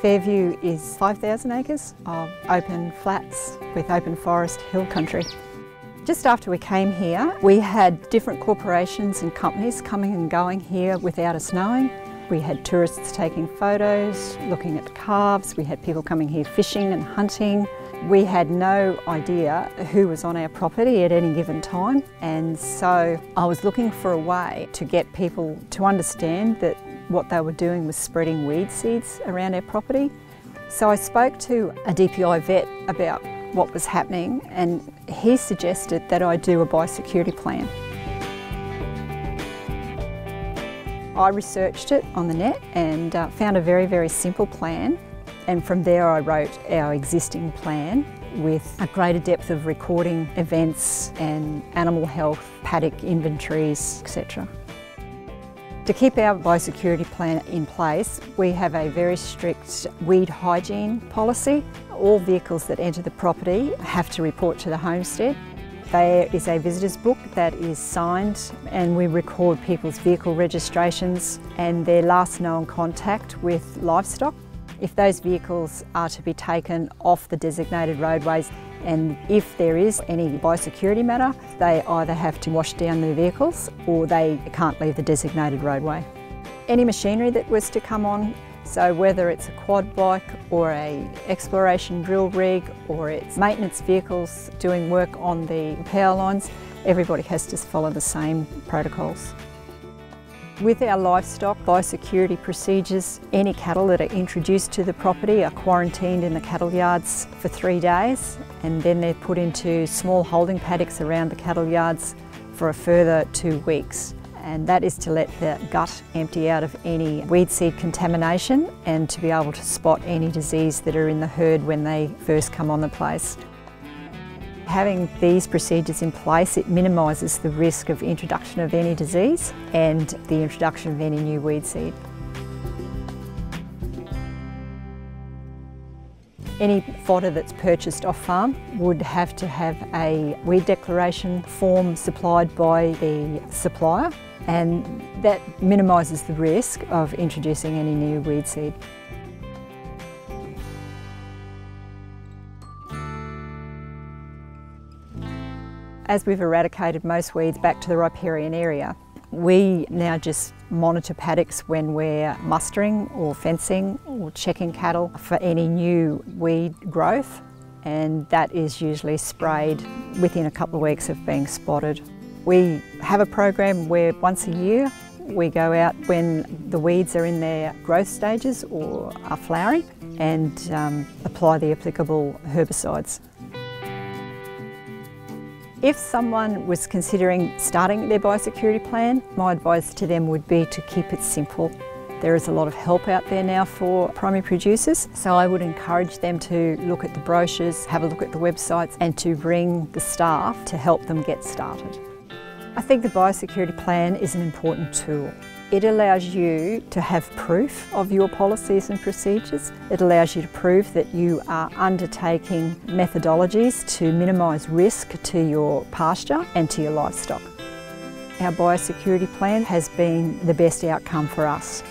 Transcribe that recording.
Fairview is 5,000 acres of open flats with open forest hill country. Just after we came here, we had different corporations and companies coming and going here without us knowing. We had tourists taking photos, looking at calves, we had people coming here fishing and hunting. We had no idea who was on our property at any given time and so I was looking for a way to get people to understand that what they were doing was spreading weed seeds around our property. So I spoke to a DPI vet about what was happening and he suggested that I do a biosecurity plan. I researched it on the net and uh, found a very, very simple plan and from there I wrote our existing plan with a greater depth of recording events and animal health, paddock inventories, etc. To keep our biosecurity plan in place, we have a very strict weed hygiene policy. All vehicles that enter the property have to report to the homestead. There is a visitors book that is signed and we record people's vehicle registrations and their last known contact with livestock. If those vehicles are to be taken off the designated roadways, and if there is any biosecurity matter, they either have to wash down their vehicles or they can't leave the designated roadway. Any machinery that was to come on, so whether it's a quad bike or a exploration drill rig or it's maintenance vehicles doing work on the power lines, everybody has to follow the same protocols. With our livestock biosecurity procedures, any cattle that are introduced to the property are quarantined in the cattle yards for three days and then they're put into small holding paddocks around the cattle yards for a further two weeks. And that is to let the gut empty out of any weed seed contamination and to be able to spot any disease that are in the herd when they first come on the place. Having these procedures in place, it minimises the risk of introduction of any disease and the introduction of any new weed seed. Any fodder that's purchased off farm would have to have a weed declaration form supplied by the supplier and that minimises the risk of introducing any new weed seed. As we've eradicated most weeds back to the riparian area, we now just monitor paddocks when we're mustering or fencing or checking cattle for any new weed growth and that is usually sprayed within a couple of weeks of being spotted. We have a program where once a year we go out when the weeds are in their growth stages or are flowering and um, apply the applicable herbicides. If someone was considering starting their biosecurity plan, my advice to them would be to keep it simple. There is a lot of help out there now for primary producers, so I would encourage them to look at the brochures, have a look at the websites and to bring the staff to help them get started. I think the biosecurity plan is an important tool. It allows you to have proof of your policies and procedures. It allows you to prove that you are undertaking methodologies to minimise risk to your pasture and to your livestock. Our biosecurity plan has been the best outcome for us.